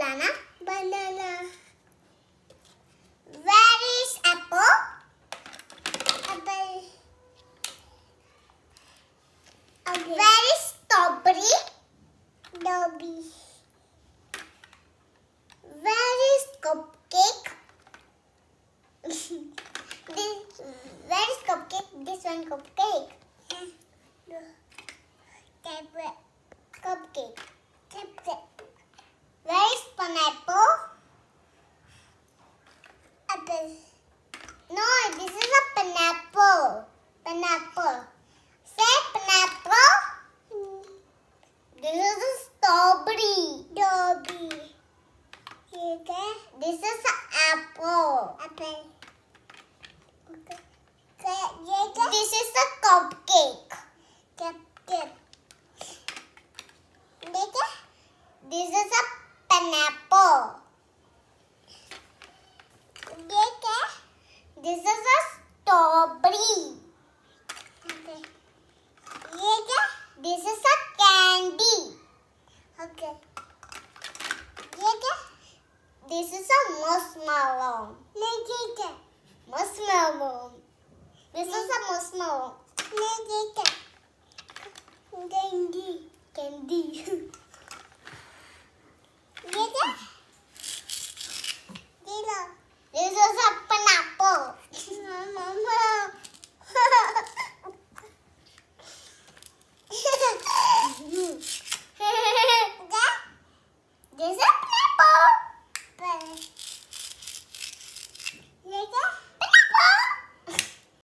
banana. Banana. Where is apple? Apple. Okay. Where is strawberry? Strawberry. Where is cupcake? this, where is cupcake? This one. Cupcake. Cupcake. Where is pineapple? Apple. No, this is a pineapple pineapple. Say pineapple. This is a strawberry. Strawberry. Okay. This is an apple. Apple. Okay. This is a cupcake. Cupcake. Okay. This is a pineapple. This is a marshmallow. Make. Marshmallow. This is a marshmallow. Make. Candy. Candy. There's